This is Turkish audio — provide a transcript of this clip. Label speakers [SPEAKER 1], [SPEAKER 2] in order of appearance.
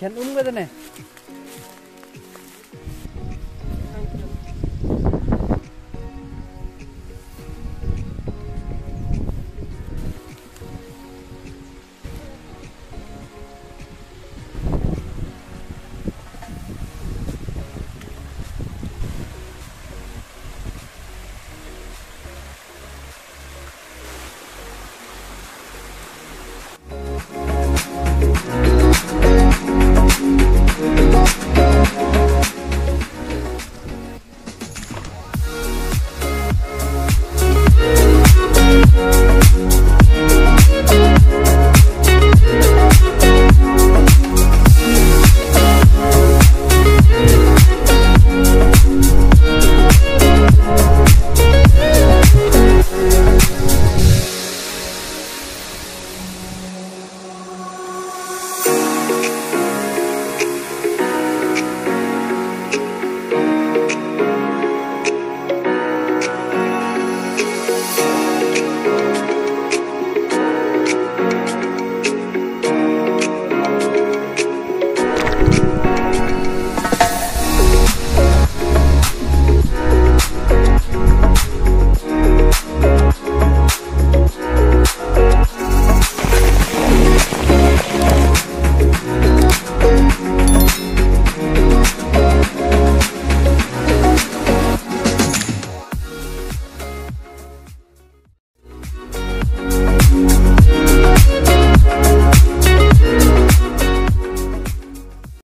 [SPEAKER 1] Kendi onu kadar ne?